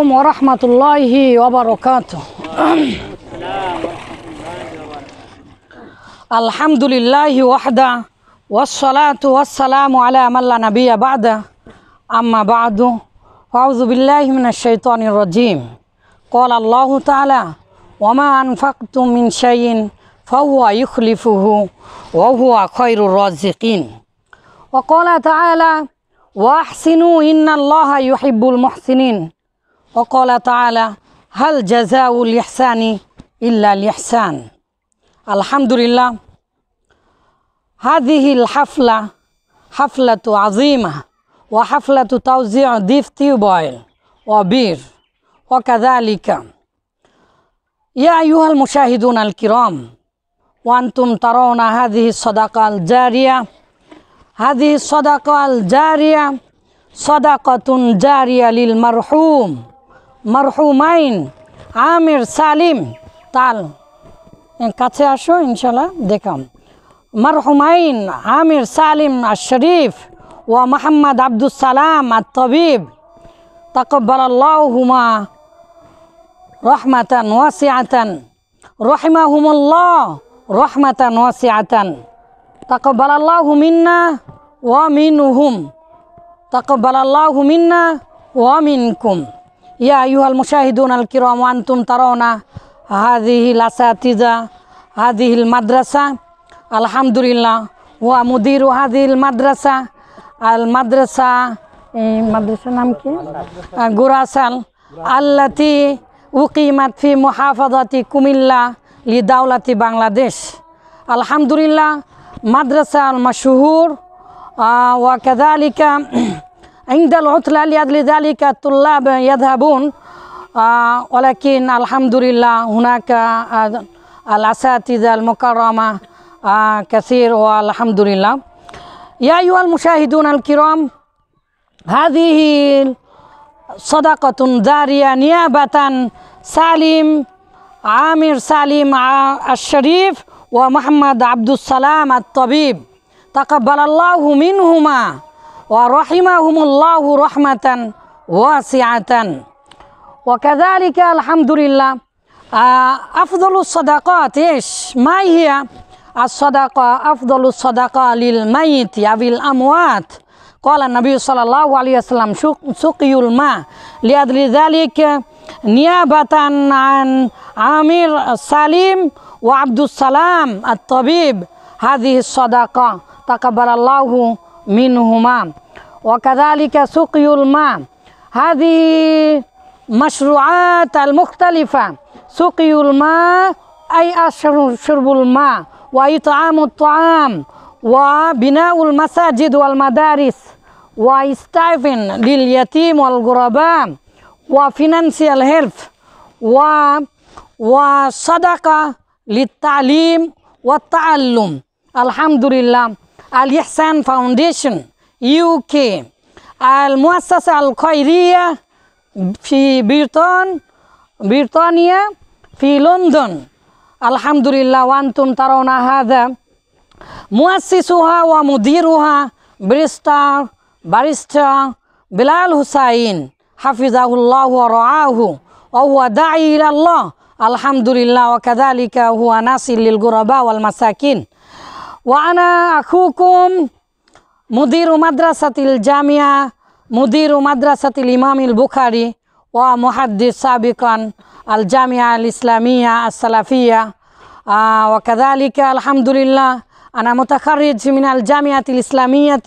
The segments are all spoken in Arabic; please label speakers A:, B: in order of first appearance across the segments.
A: ورحمة الله وبركاته. الحمد لله وحده والصلاة والسلام على من لا نبي بعده. أما بعد أعوذ بالله من الشيطان الرجيم. قال الله تعالى وما أنفقتم من شيء فهو يخلفه وهو خير الرازقين. وقال تعالى وأحسنوا إن الله يحب المحسنين. وقال تعالى هل جزاء الإحسان إلا الإحسان؟ الحمد لله. هذه الحفلة حفلة عظيمة وحفلة توزيع ضيف تيوبويل وبير وكذلك. يا أيها المشاهدون الكرام وأنتم ترون هذه الصدقة الجارية. هذه الصدقة الجارية صدقة جارية للمرحوم. মারহুমাইন, আমির সালিম। তাল কাছে আসো ইনশাল্লাহ দেখাম। মারহুমাইন, আমির সালিম আর শরীফ ও মোহাম্মদ আব্দুলসালাম আর তবিব তকব্বাল্লাহুমা রহমাতান ওয়াসিয়াতান রহিমাহুমুল্লাহ রহমাতান ওয়াসিয়াতান তকব্বাল্লাহু মিন্না ওয়া মিনহুম। তকব্বাল্লাহু মিন্না ওয়া মিনকুম। يا أيها المشاهدون الكرام وأنتم ترون هذه الأساتذة هذه المدرسة. الحمد لله. ومدير هذه المدرسة المدرسة مدرسة نام كي؟ غراسال التي أقيمت في محافظة كوميلا لدولة بنغلاديش. الحمد لله. مدرسة المشهور. آه وكذلك عند العطلة لأجل ذلك الطلاب يذهبون. آه ولكن الحمد لله هناك آه الأساتذة المكرمة آه كثير والحمد لله يا أيها المشاهدون الكرام هذه صدقة جارية نيابة سالم عامر سالم الشريف ومحمد عبد السلام الطبيب. تقبل الله منهما. ورحمهم الله رحمة واسعة. وكذلك الحمد لله أفضل الصدقات إيش؟ ما هي الصدقة؟ أفضل الصدقة للميت أو الأموات. قال النبي صلى الله عليه وسلم سقي الماء. لأجل ذلك نيابة عن عامر السليم وعبد السلام الطبيب هذه الصدقة تقبل الله منهما وكذلك سقي الماء. هذه مشروعات المختلفة. سقي الماء أي شرب الماء وإطعام الطعام وبناء المساجد والمدارس واستعفن لليتيم والغرباء و financial help و وصدقة للتعليم والتعلم. الحمد لله. الإحسان Foundation UK المؤسسة الخيرية في بريطان بريطانيا في لندن. الحمد لله وأنتم ترون هذا. مؤسسها ومديرها بريستار باريستا بلال حسين. حفظه الله ورعاه. وهو داعي إلى الله. الحمد لله وكذلك هو ناصر للغرباء والمساكين. وأنا أخوكم مدير مدرسة الجامعة مدير مدرسة الإمام البخاري ومحدث سابقا الجامعة الإسلامية السلفية. آه وكذلك الحمد لله أنا متخرج من الجامعة الإسلامية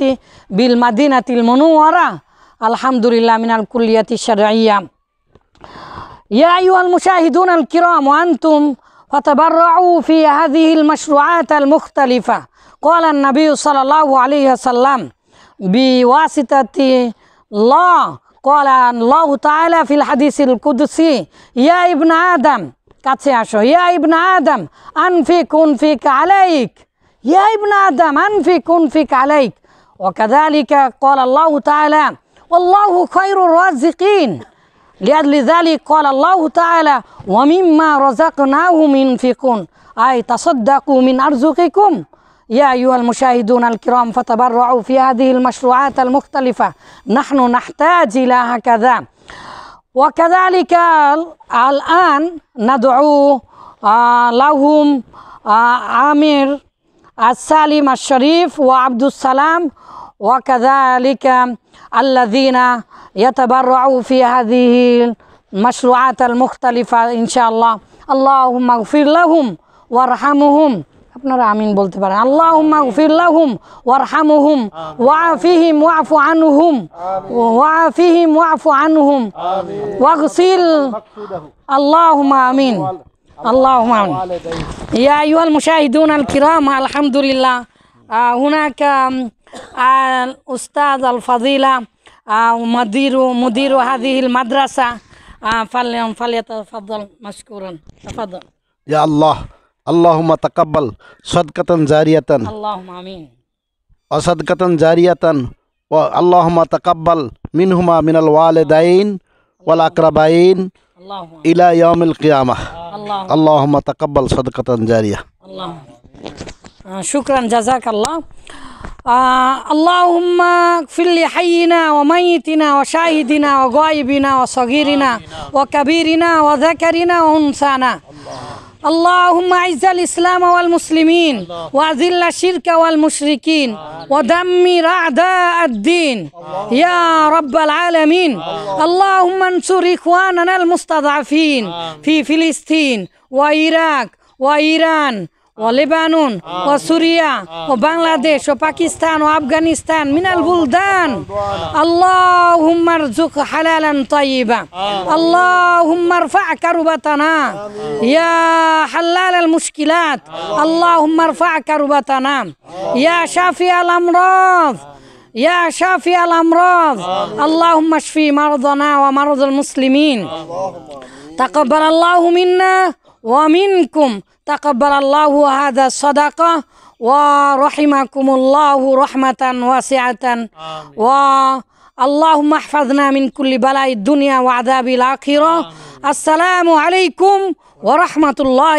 A: بالمدينة المنورة الحمد لله من الكلية الشرعية. يا أيها المشاهدون الكرام وأنتم فتبرعوا في هذه المشروعات المختلفة. قال النبي صلى الله عليه وسلم بواسطة الله قال الله تعالى في الحديث القدسي يا ابن آدم يا ابن آدم أنفق أنفق عليك. يا ابن آدم أنفق أنفق عليك. وكذلك قال الله تعالى والله خير الرازقين. لأجل ذلك قال الله تعالى ومما رزقناهم ينفقون أي تصدقوا من أرزقكم. يا أيها المشاهدون الكرام فتبرعوا في هذه المشروعات المختلفة. نحن نحتاج إلى هكذا. وكذلك الآن ندعو آه، لهم آه، عامر السالم الشريف وعبد السلام وكذلك الذين يتبرعوا في هذه المشروعات المختلفة إن شاء الله اللهم اغفر لهم وارحمهم আপনারা আমিন বলতে পারেন আল্লাহুম্মা গফির লাহুম ওয়ারহামুহুম ওয়াফিহিম ওয়াফু আনহুম ওয়াফিহিম ওয়াফু আনহুম ওয়াগসিল اللهم امين اللهم امين يا ايها المشاهدون الكرام الحمد لله آه، هناك آم، آه، آه، مدير مدير هذه المدرسة. آه، فلي- فليتفضل مشكورا. تفضل.
B: يا الله اللهم تقبل صدقة جارية.
A: اللهم آمين.
B: وصدقة جارية. اللهم تقبل منهما من الوالدين والأقربين
A: اللهم
B: إلى يوم القيامة.
A: اللهم
B: اللهم تقبل صدقة جارية.
A: الله آه، شكرا جزاك الله. آه اللهم اغفر لحينا وميتنا وشاهدنا وغائبنا وصغيرنا وكبيرنا وذكرنا وأنثانا. اللهم اعز الإسلام والمسلمين وأذل الشرك والمشركين ودمر أعداء الدين. يا رب العالمين. اللهم انصر إخواننا المستضعفين في فلسطين وعراق وإيران ولبنان وسوريا وبنغلاديش وباكستان وافغانستان من البلدان. اللهم ارزق حلالا طيبا. اللهم ارفع كربتنا. يا حلال المشكلات. اللهم ارفع كربتنا. يا شافي الأمراض. يا شافي الأمراض. اللهم اشفي مرضنا ومرضى المسلمين. تقبل الله منا ومنكم تقبل الله هذا الصدقة ورحمكم الله رحمة واسعة. واللهم احفظنا من كل بلاء الدنيا وعذاب الآخرة. السلام عليكم ورحمة الله